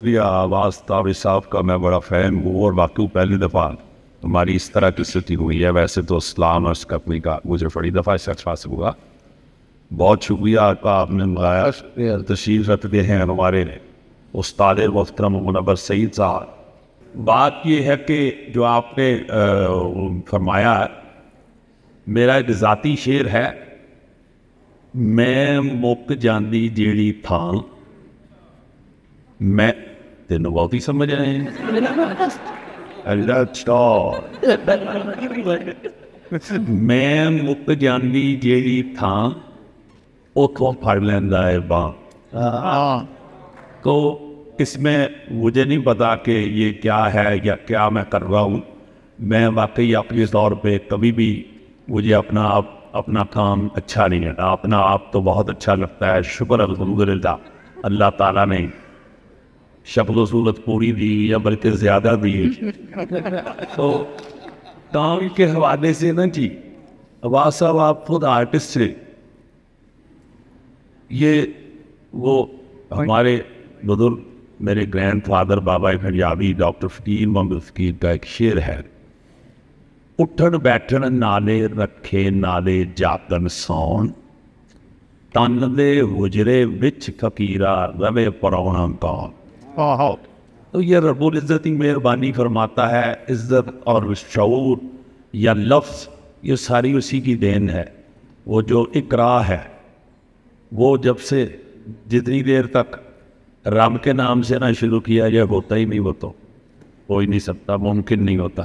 شکریہ آواز تابع صاحب کا میں بڑا فین ہوں اور واقعی پہلی دفعہ ہماری اس طرح کی ستھی ہوئی ہے۔ ویسے تو اسلام عرض کرنے کا مجھے بڑی دفعہ اس اچھا سے ہوا۔ بہت شکریہ آپ کا آپ نے منگایا۔ تشریف رکھتے ہیں ہمارے استاد محترم منور سعید صاحب۔ بات یہ ہے کہ جو آپ نے فرمایا میرا ایک ذاتی شعر ہے۔ میں مک جاندی جیڑی تھا میں تینوں بہت ہی سمجھ رہے ہیں میں مک جاندی جیڑی تھا اتوں پڑ لینا ہے باں تو اس میں مجھے نہیں پتا کہ یہ کیا ہے یا کیا میں کر رہا ہوں میں واقعی اپنے طور پہ کبھی بھی مجھے اپنا آپ اپنا کام اچھا نہیں لگتا اپنا آپ تو بہت اچھا لگتا ہے شکر الحمد للہ اللہ تعالیٰ نے شکل و صورت پوری دی یا بلکہ زیادہ دی تو کام کے حوالے سے نا جی آواز صاحب آپ خود آرٹسٹ سے یہ وہ ہمارے بزرگ میرے گرینڈ فادر بابا فریابی ڈاکٹر فقیر محمد فقیر کا ایک شعر ہے اٹھن بیٹھن نالے رکھے نالے جاگن سون تن دے حجرے وچ فقیرہ روے پرونا کون تو یہ رب العزت ہی مہربانی فرماتا ہے، عزت اور شعور یا لفظ، یہ ساری اسی کی دین ہے۔ وہ جو اقرا ہے، وہ جب سے جتنی دیر تک رام کے نام سے نہ شروع کیا، یہ ہوتا ہی نہیں وہ تو، ہو ہی نہیں سکتا، ممکن نہیں ہوتا۔